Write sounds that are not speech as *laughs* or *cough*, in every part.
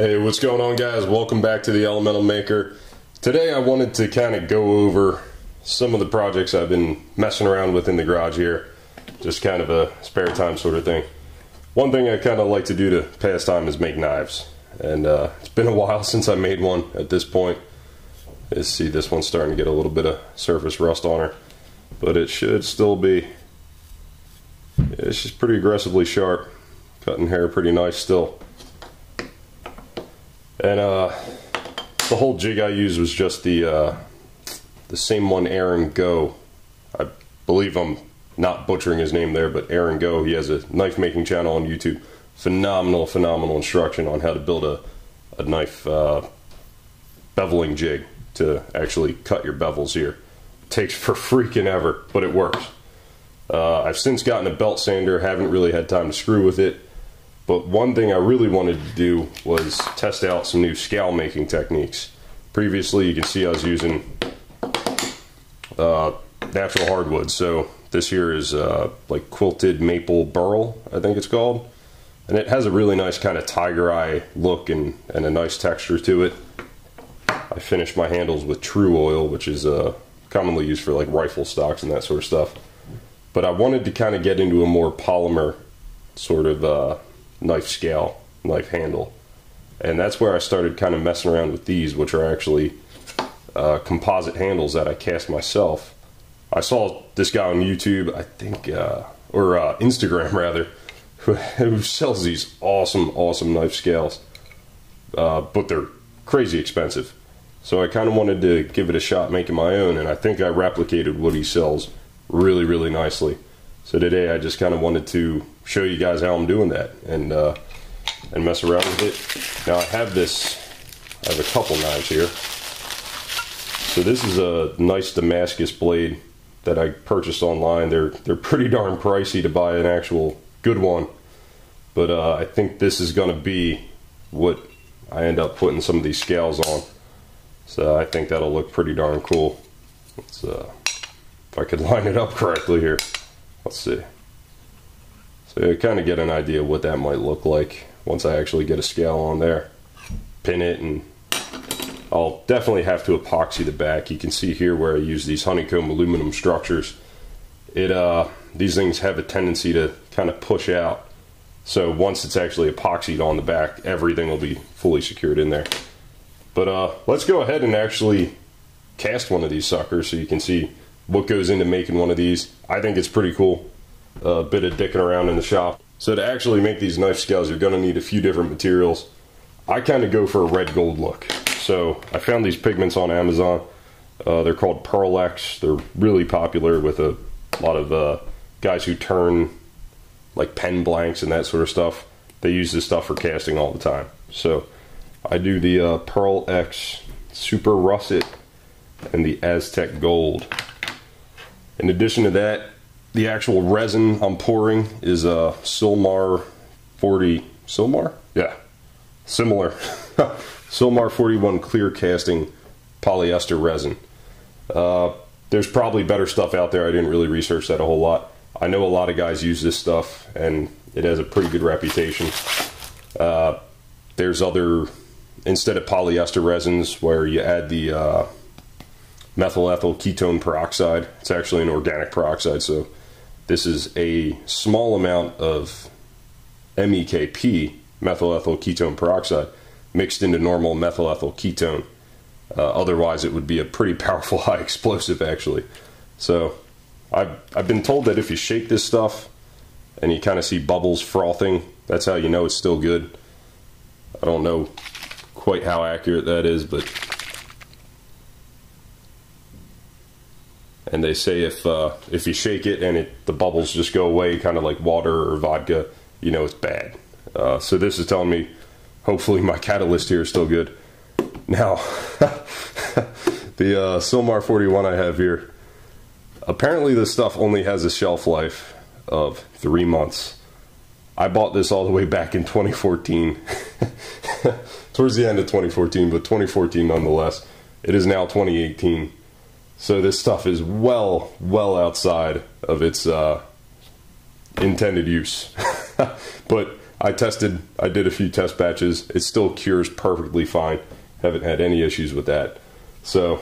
Hey, what's going on, guys? Welcome back to the Elemental Maker. Today, I wanted to kind of go over some of the projects I've been messing around with in the garage here. Just kind of a spare time sort of thing. One thing I kind of like to do to pass time is make knives. And uh, it's been a while *laughs* since I made one at this point. You see, this one's starting to get a little bit of surface rust on her. But it should still be. It's just pretty aggressively sharp. Cutting hair pretty nice still. And uh, the whole jig I used was just the uh, the same one Aaron Go. I believe I'm not butchering his name there, but Aaron Go. He has a knife making channel on YouTube. Phenomenal, phenomenal instruction on how to build a, a knife uh, beveling jig to actually cut your bevels here. takes for freaking ever, but it works. Uh, I've since gotten a belt sander, haven't really had time to screw with it. But one thing I really wanted to do was test out some new scale making techniques. Previously, you can see I was using uh, natural hardwood. So this here is uh, like quilted maple burl, I think it's called. And it has a really nice kind of tiger eye look and, and a nice texture to it. I finished my handles with Tru-Oil, which is uh, commonly used for like rifle stocks and that sort of stuff. But I wanted to kind of get into a more polymer sort of uh, knife scale, knife handle. And that's where I started kind of messing around with these, which are actually uh, composite handles that I cast myself. I saw this guy on YouTube, I think, uh, or uh, Instagram *laughs* rather, who, who, sells these awesome, awesome knife scales. Uh, but they're crazy expensive. So I kind of wanted to give it a shot making my own, and I think I replicated what he sells really, really nicely. So today I just kind of wanted to show you guys how I'm doing that and uh, and mess around with it. Now I have this, I have a couple knives here. So this is a nice Damascus blade that I purchased online. They're they're pretty *laughs* darn pricey to buy an actual good one, but uh, I think this is going to be what I end up putting some of these scales on. So I think that'll look pretty darn cool. Let's uh, if I could *laughs* line it up correctly here. Let's see. You kind of get an idea what that might look like once I actually get a scale on there. Pin it and I'll definitely have to epoxy the back. You can see here where I use these honeycomb aluminum structures. It uh, These things have a tendency to kind of push out. So once it's actually epoxied on the back, everything will be fully secured in there. But uh, let's go ahead and actually cast one of these suckers so you can see what goes into making one of these. I think it's pretty cool. A bit of dicking around in the shop. So to actually make these knife scales, you're going to need a few different materials. I kind of go for a red gold look. So I found these pigments on Amazon. Uh, they're called Pearl Ex. They're really popular with a lot of uh, guys who turn like pen blanks and that sort of stuff. They use this stuff for casting all the time. So I do the uh, Pearl Ex Super Russet and the Aztec Gold. In addition to that, the actual resin I'm pouring is a Silmar 40. Silmar? Yeah, similar. *laughs* Silmar 41 clear casting polyester resin. Uh, there's probably better stuff out there. I didn't really research that a whole lot. I know a lot of guys use this stuff, and it has a pretty good reputation. Uh, there's other, instead of polyester resins, where you add the uh, methyl ethyl ketone peroxide. It's actually an organic peroxide, so this is a small amount of MEKP, methyl ethyl ketone peroxide, mixed into normal methyl ethyl ketone. Uh, otherwise, it would be a pretty powerful *laughs* high explosive, actually. So, I've, I've been told that if you shake this stuff and you kind of see bubbles frothing, that's how you know it's still good. I don't know quite how accurate that is, but and they say if uh, if you shake it and it the bubbles just go away, kind of like water or vodka, you know it's bad. Uh, so this is telling me, hopefully my catalyst here is still good. Now, *laughs* the uh, Silmar 41 I have here, apparently this stuff only has a shelf life of three months. I bought this all the way back in 2014, *laughs* towards the end of 2014, but 2014 nonetheless. It is now 2018 so this stuff is well, well outside of its uh, intended use. *laughs* but I tested, I did a few test batches. It still cures perfectly fine. Haven't had any issues with that. So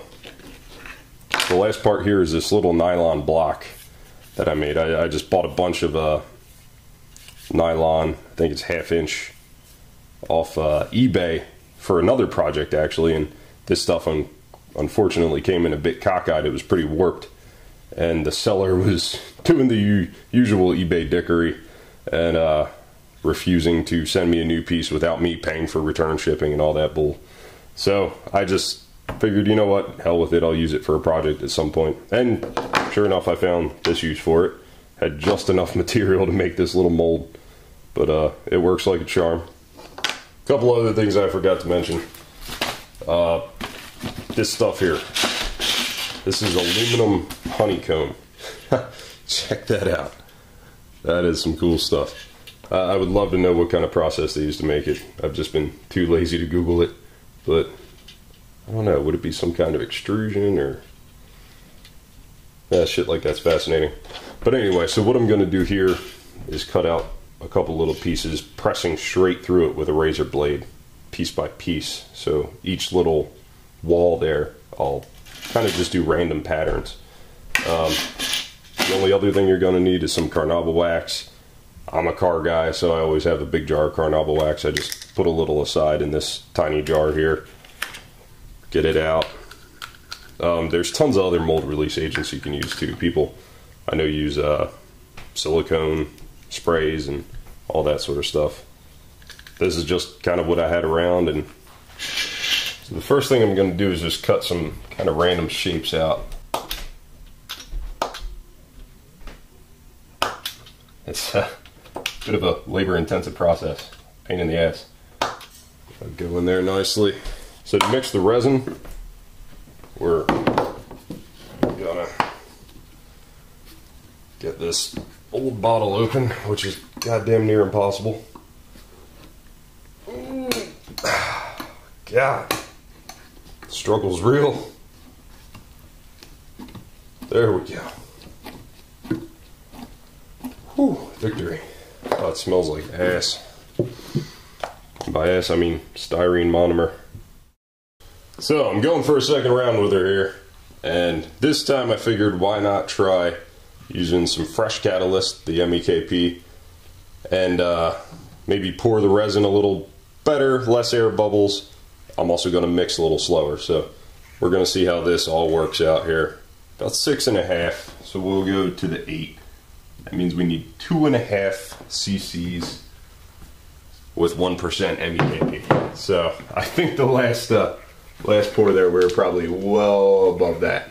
the last part here is this little nylon block that I made. I, I just bought a bunch of uh, nylon, I think it's half inch, off uh, eBay for another project actually. And this stuff un unfortunately came in a bit cockeyed. It was pretty warped. And the seller *laughs* was doing the usual eBay dickery and uh, refusing to send me a new piece without me paying for return shipping and all that bull. So I just figured, you know what, hell with it, I'll use it for a project at some point. And sure enough, I found this use for it. Had just enough *laughs* material to make this little mold, but uh, it works like a charm. A couple other things I forgot to mention. Uh, this stuff here. This is aluminum honeycomb. *laughs* Check that out. That is some cool stuff. Uh, I would love to know what kind of process they use to make it. I've just been too lazy to Google it, but I don't know. Would it be some kind of extrusion or yeah, shit like that's fascinating. But anyway, so what I'm going to do here is cut out a couple little pieces, pressing straight through it with a razor blade, piece by piece. So each little wall there, I'll kind of just do random patterns. Um, the only other thing you're going to need is some carnauba wax. I'm a car guy, so I always have a big jar of carnauba wax. I just put a little aside in this tiny jar here get it out. Um, there's tons of other mold release agents you can use too. People I know use uh, silicone sprays and all that sort of stuff. This is just kind of what I had around and so the first thing I'm going to do is just cut some kind of random shapes out. It's a bit of a labor intensive process, pain in the ass. I'll go in there nicely. So to mix the resin, we're gonna get this old bottle open, which is goddamn near impossible. *sighs* God, struggle's real. There we go. Whew, victory. Oh, it smells like ass. By ass, I mean styrene monomer. So I'm going for a second round with her here. And this time I figured why not try using some fresh catalyst, the MEKP, and uh, maybe pour the resin a little better, less air bubbles. I'm also going to mix a little slower. So we're going to see how this all works out here. About six and a half. So we'll go to the eight. That means we need two and a half cc's with 1% MEKP. So I think the last uh, Last pour there, we are probably well above that.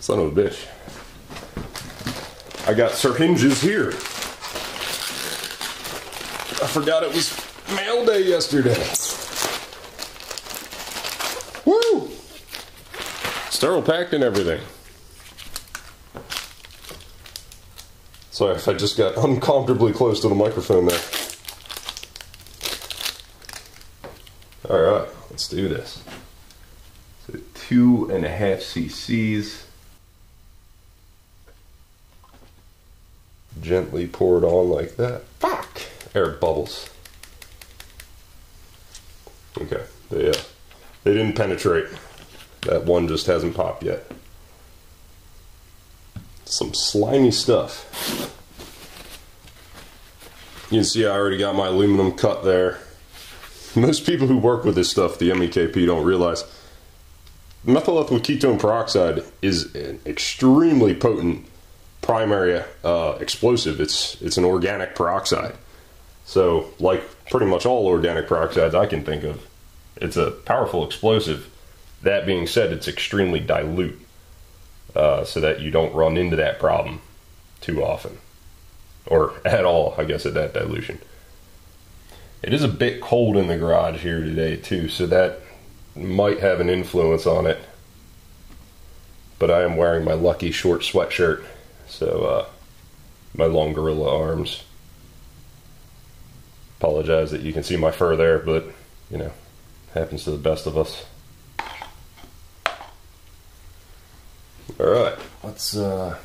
Son of a bitch. I got syringes here. Forgot it was mail day yesterday. Woo! Sterile packed and everything. Sorry if I just got uncomfortably close to the microphone there. All right, let's do this. So two and a half cc's. Gently pour it on like that. Air bubbles. Okay, they, uh, they didn't penetrate. That one just hasn't popped yet. Some slimy stuff. You can see I already got my aluminum cut there most people who work with this stuff, the MEKP, don't realize methyl ethyl ketone peroxide is an extremely potent primary uh, explosive. It's it's an organic peroxide. So, like pretty much all organic peroxides I can think of, it's a powerful explosive. That being said, it's extremely dilute, uh, so that you don't run into that problem too often, or at all, I guess, at that dilution. It is a bit cold in the garage here today too, so that might have an influence on it. But I am wearing my lucky short sweatshirt, so uh, my long gorilla arms. Apologize that you can see my fur there, but you know, happens to the best of us. All right, let's uh,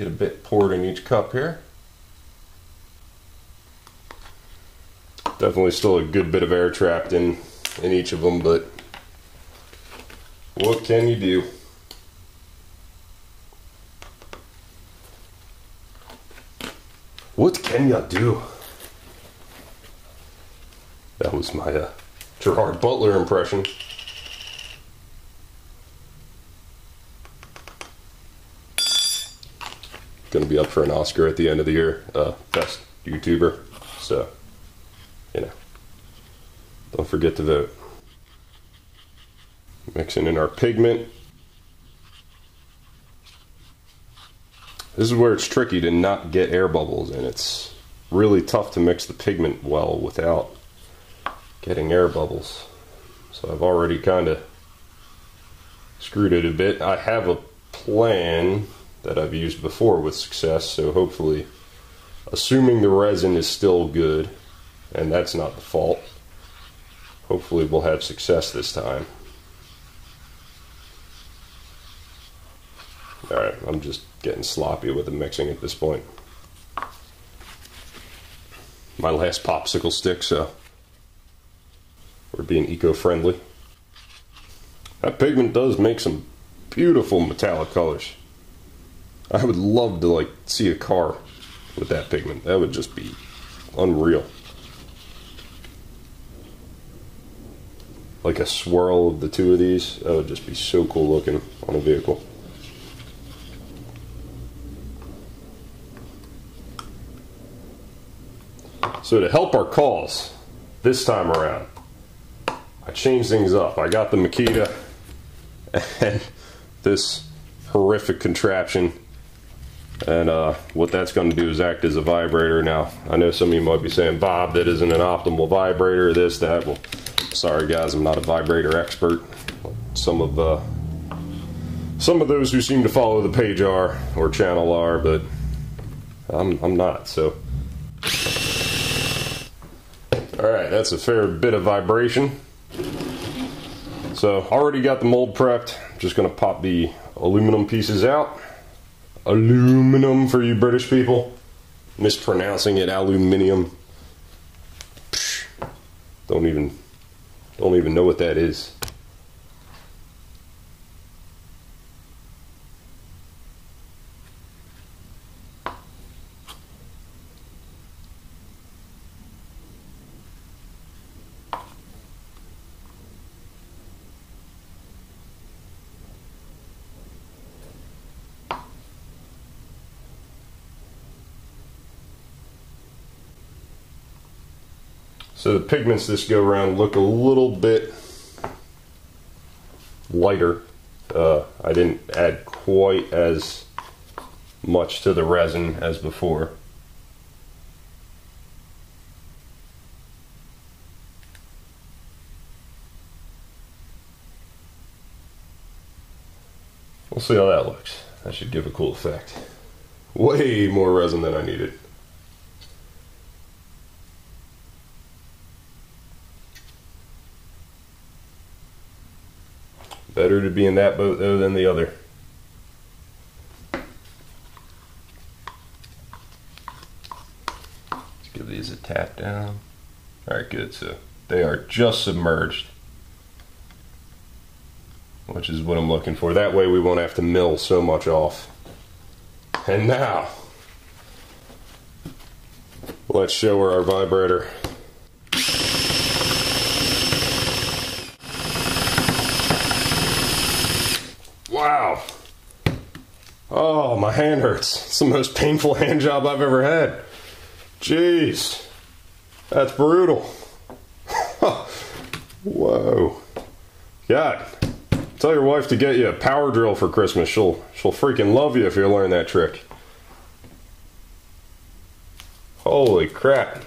Get a bit poured in each cup here. Definitely still a good bit of air trapped in, in each of them, but what can you do? What can you do? Was my uh, Gerard Butler impression. Going to be up for an Oscar at the end of the year, uh, best YouTuber. So, you know, don't forget to vote. Mixing in our pigment. This is where it's tricky to not get air bubbles and it's really tough to mix the pigment well without getting air bubbles. So I've already kind of screwed it a bit. I have a plan that I've used before with success, so hopefully, assuming the resin is still good, and that's not the fault, hopefully we'll have success this time. Alright, I'm just getting sloppy with the mixing at this point. My last popsicle stick, so we're being eco-friendly. That pigment does make some beautiful metallic colors. I would love to like see a car with that pigment. That would just be unreal. Like a swirl of the two of these, that would just be so cool looking on a vehicle. So to help our cause this time around, I changed things up. I got the Makita and *laughs* this horrific contraption and uh, what that's going to do is act as a vibrator. Now, I know some of you might be saying, Bob, that isn't an optimal vibrator, this, that. Well, sorry guys, I'm not a vibrator expert. Some of uh, some of those who seem to follow the page are, or channel are, but I'm, I'm not, so. Alright, that's a fair bit of vibration. So, already got the mold prepped. Just to pop the aluminum pieces out aluminum for you British people. Mispronouncing it aluminium. Don't even don't even know what that is. So the pigments this go around look a little bit lighter. Uh, I didn't add quite as much to the resin as before. We'll see how that looks. That should give a cool effect. Way more resin than I needed. Better to be in that boat though than the other. Let's give these a tap down. Alright, good. So they are just submerged. Which is what I'm looking for. That way we won't have to mill so much off. And now, let's show her our vibrator. Oh, my hand hurts. It's the most painful hand job I've ever had. Jeez. That's brutal. *laughs* Whoa. God. Tell your wife to get you a power drill for Christmas. She'll she'll freaking love you if you learn that trick. Holy crap.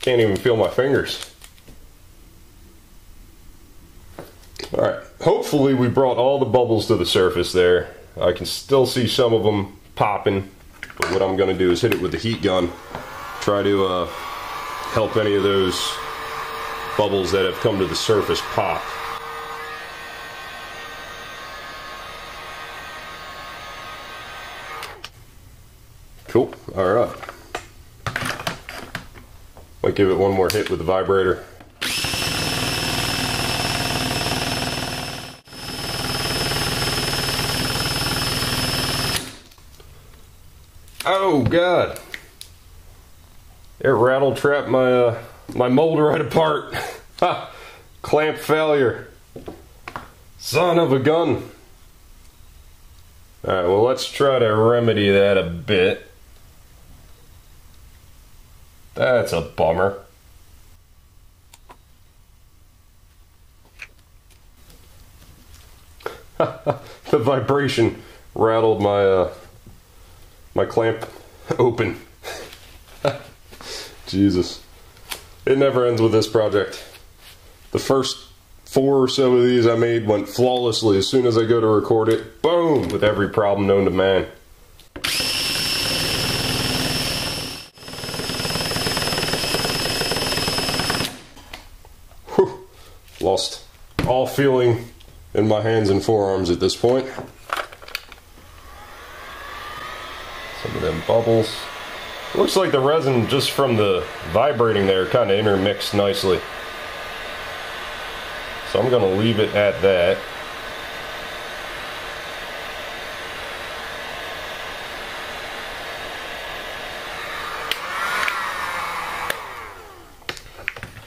Can't even feel my fingers. Alright, hopefully we brought all the bubbles to the surface there. I can still see some of them popping, but what I'm going to do is hit it with the heat gun. Try to uh, help any of those bubbles that have come to the surface pop. Cool. All right. Might give it one more hit with the vibrator. Oh God! It rattle trapped my uh, my mold right apart. *laughs* Ha! Clamp failure. Son of a gun. Alright, well let's try to remedy that a bit. That's a bummer. *laughs* the vibration rattled my uh, my clamp *laughs* open. *laughs* Jesus. It never ends with this project. The first four or so of these I made went flawlessly as soon as I go to record it. Boom! With every problem known to man. Whew. Lost all feeling in my hands and forearms at this point. Bubbles. Looks like the resin just from the vibrating there kind of intermixed nicely. So I'm going to leave it at that.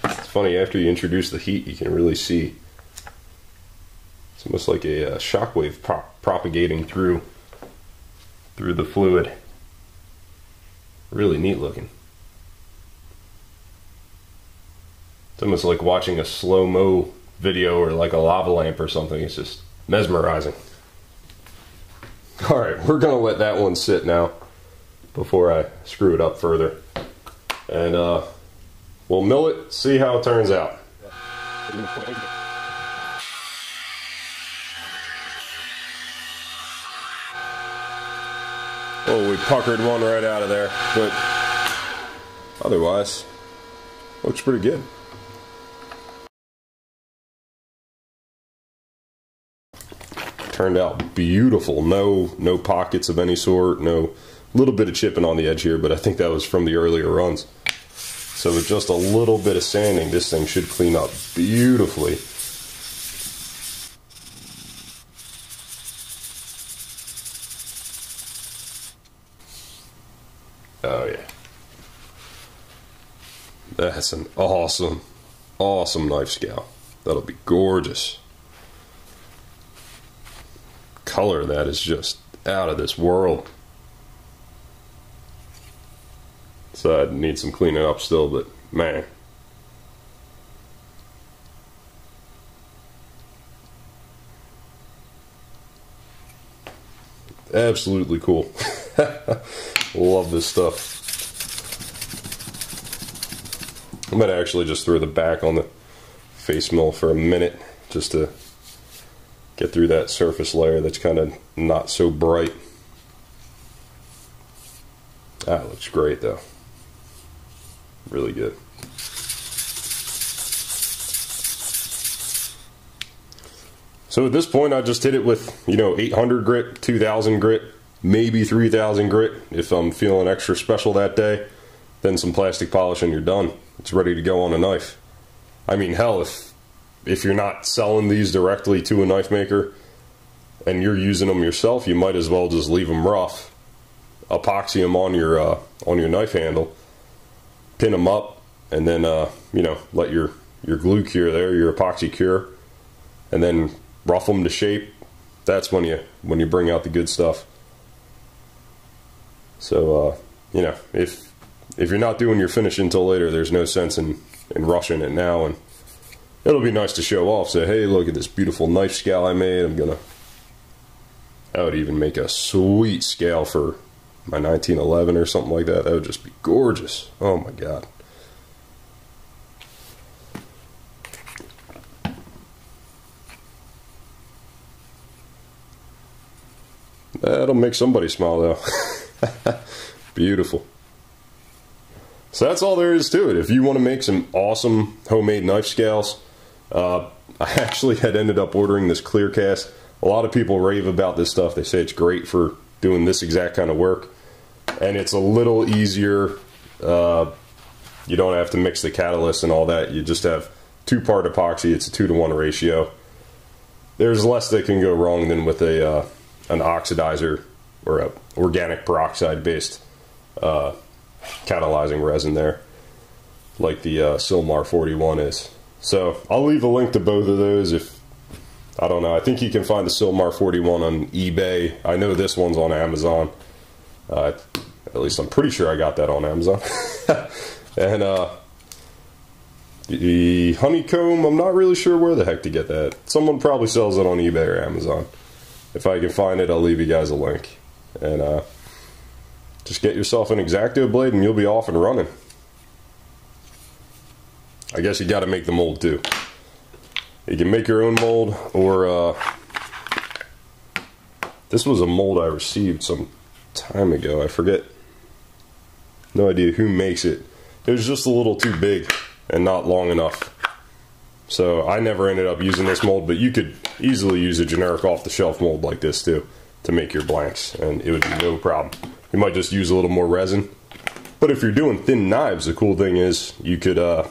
It's funny, after you introduce the heat, you can really see it's almost like a uh, shockwave pro propagating through through the fluid. Really neat looking. It's almost like watching a slow-mo video or like a lava lamp or something. It's just mesmerizing. All right, we're gonna let that one sit now before I screw it up further. And uh, we'll mill it, see how it turns out. Oh, we puckered one right out of there, but otherwise, looks pretty good. Turned out beautiful. No, no pockets of any sort. No, little bit of chipping on the edge here, but I think that was from the earlier runs. So with just a little bit of sanding, this thing should clean up beautifully. That's an awesome, awesome knife scale. That'll be gorgeous. Color that is just out of this world. So I need some cleaning up still, but man. Absolutely cool. *laughs* Love this stuff. I might actually just throw the back on the face mill for a minute just to get through that surface layer that's kind of not so bright. That looks great though. Really good. So at this point, I just hit it with, you know, 800 grit, 2000 grit, maybe 3000 grit if I'm feeling extra special that day. Then some plastic polish and you're done. It's ready to go on a knife. I mean, hell, if if you're not selling these directly to a knife maker and you're using them yourself, you might as well just leave them rough. Epoxy them on your uh, on your knife handle, pin them up, and then uh, you know let your your glue cure there, your epoxy cure, and then rough them to shape. That's when you when you bring out the good stuff. So uh, you know if if you're not doing your finish until later, there's no sense in in rushing it now. And it'll be nice to show off. Say, hey, look at this beautiful knife scale I made. I'm gonna. I would even make a sweet scale for my 1911 or something like that. That would just be gorgeous. Oh my god. That'll make somebody smile though. *laughs* Beautiful. So that's all there is to it. If you want to make some awesome homemade knife scales, uh, *laughs* I actually had ended up ordering this clear cast. A lot of people rave about this stuff. They say it's great for doing this exact kind of work. and it's a little easier. Uh, you don't have to mix the catalyst and all that. You just have two part epoxy. It's a two to one ratio. There's less that can go wrong than with a uh, an oxidizer or a organic peroxide based uh, catalyzing resin there, like the uh, Silmar 41 is. So I'll leave a link to both of those if I don't know. I think you can find the Silmar 41 on eBay. I know this one's on Amazon. Uh, at least I'm pretty sure I got that on Amazon. *laughs* and uh, the honeycomb, I'm not really sure where the heck to get that. Someone probably sells it on eBay or Amazon. If I can find it, I'll leave you guys a link. And uh, just get yourself an X-Acto blade and you'll be off and running. I guess you got to make the mold too. You can make your own mold or uh, this was a mold I received some time ago. I forget. No idea who makes it. It was just a little too big and not long enough. So I never ended up using this mold, but you could easily use a generic off-the-shelf mold like this too to make your blanks, and it would be no problem. You might just use a little more resin. But if you're doing thin knives, the cool thing is you could uh,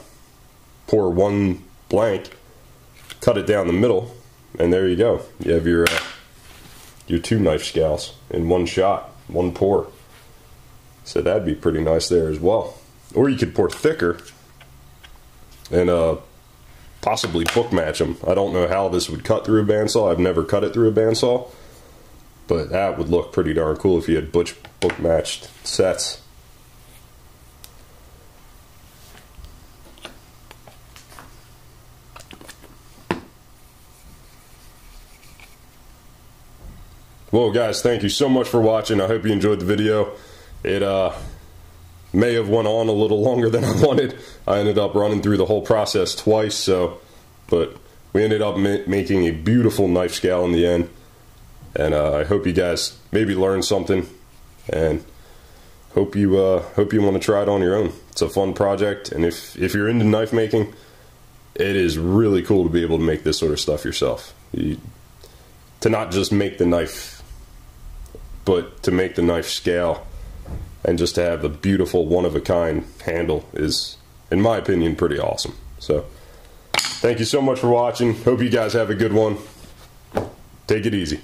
pour one blank, cut it down the middle, and there you go. You have your uh, your two knife scales in one shot, one pour. So that'd be pretty nice there as well. Or you could pour thicker and uh, possibly book match them. I don't know how this would cut through a bandsaw. I've never cut it through a bandsaw. But that would look pretty darn cool if you had butch book matched sets. Well, guys, thank you so much for watching. I hope you enjoyed the video. It uh, may have went on a little *laughs* longer than I wanted. I ended up running through the whole process twice, so but we ended up ma making a beautiful knife scale in the end. And uh, I hope you guys maybe learned something, and hope you uh, hope you want to try it on your own. It's a fun project, and if if you're into knife making, it is really cool to be able to make this sort of stuff yourself. You, to not just make the knife, but to make the knife scale and just to have the beautiful one of a kind handle is in my opinion pretty awesome so thank you so much for watching hope you guys have a good one take it easy